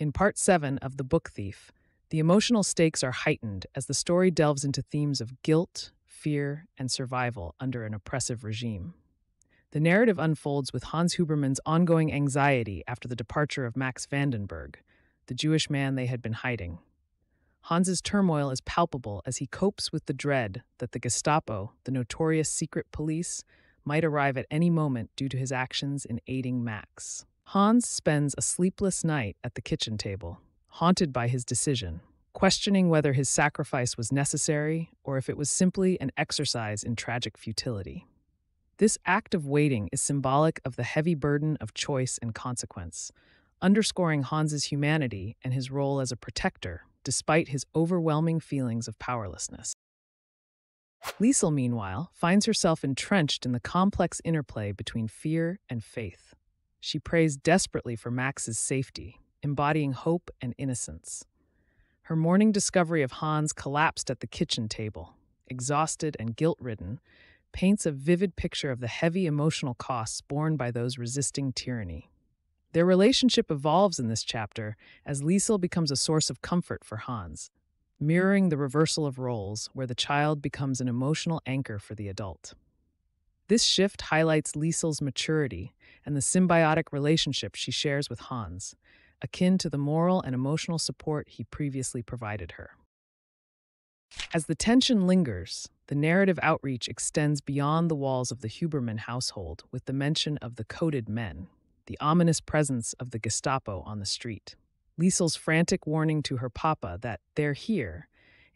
In part 7 of The Book Thief, the emotional stakes are heightened as the story delves into themes of guilt, fear, and survival under an oppressive regime. The narrative unfolds with Hans Hubermann's ongoing anxiety after the departure of Max Vandenburg, the Jewish man they had been hiding. Hans's turmoil is palpable as he copes with the dread that the Gestapo, the notorious secret police, might arrive at any moment due to his actions in aiding Max. Hans spends a sleepless night at the kitchen table, haunted by his decision, questioning whether his sacrifice was necessary or if it was simply an exercise in tragic futility. This act of waiting is symbolic of the heavy burden of choice and consequence, underscoring Hans's humanity and his role as a protector, despite his overwhelming feelings of powerlessness. Liesel, meanwhile, finds herself entrenched in the complex interplay between fear and faith. She prays desperately for Max's safety, embodying hope and innocence. Her morning discovery of Hans collapsed at the kitchen table, exhausted and guilt ridden, paints a vivid picture of the heavy emotional costs borne by those resisting tyranny. Their relationship evolves in this chapter as Liesel becomes a source of comfort for Hans, mirroring the reversal of roles where the child becomes an emotional anchor for the adult. This shift highlights Liesel's maturity and the symbiotic relationship she shares with Hans, akin to the moral and emotional support he previously provided her. As the tension lingers, the narrative outreach extends beyond the walls of the Hubermann household with the mention of the coat men, the ominous presence of the Gestapo on the street. Liesel's frantic warning to her papa that they're here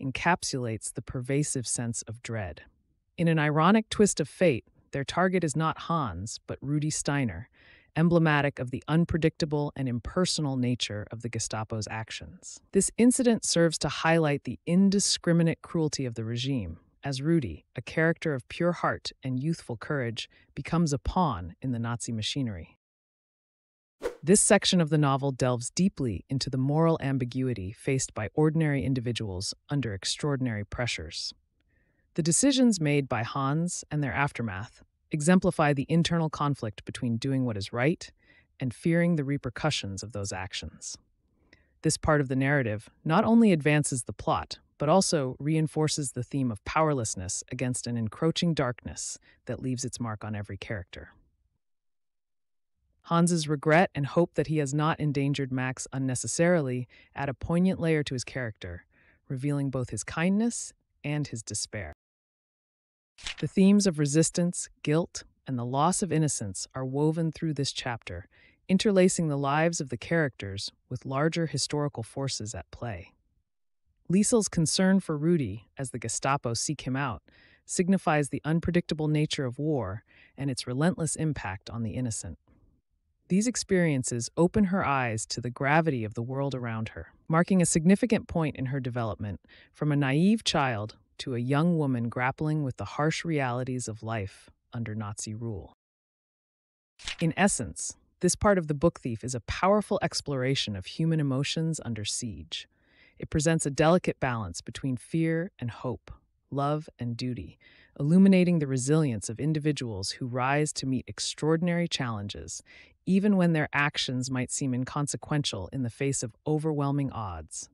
encapsulates the pervasive sense of dread. In an ironic twist of fate, their target is not Hans, but Rudy Steiner, emblematic of the unpredictable and impersonal nature of the Gestapo's actions. This incident serves to highlight the indiscriminate cruelty of the regime, as Rudy, a character of pure heart and youthful courage, becomes a pawn in the Nazi machinery. This section of the novel delves deeply into the moral ambiguity faced by ordinary individuals under extraordinary pressures. The decisions made by Hans and their aftermath exemplify the internal conflict between doing what is right and fearing the repercussions of those actions. This part of the narrative not only advances the plot, but also reinforces the theme of powerlessness against an encroaching darkness that leaves its mark on every character. Hans's regret and hope that he has not endangered Max unnecessarily add a poignant layer to his character, revealing both his kindness and his despair. The themes of resistance, guilt, and the loss of innocence are woven through this chapter, interlacing the lives of the characters with larger historical forces at play. Liesel's concern for Rudy as the Gestapo seek him out signifies the unpredictable nature of war and its relentless impact on the innocent. These experiences open her eyes to the gravity of the world around her, marking a significant point in her development from a naive child to a young woman grappling with the harsh realities of life under Nazi rule. In essence, this part of The Book Thief is a powerful exploration of human emotions under siege. It presents a delicate balance between fear and hope, love and duty, illuminating the resilience of individuals who rise to meet extraordinary challenges, even when their actions might seem inconsequential in the face of overwhelming odds.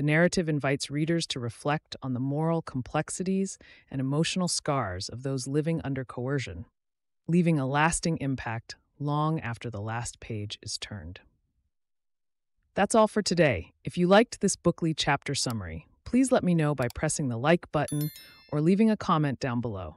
The narrative invites readers to reflect on the moral complexities and emotional scars of those living under coercion, leaving a lasting impact long after the last page is turned. That's all for today. If you liked this Bookly chapter summary, please let me know by pressing the like button or leaving a comment down below.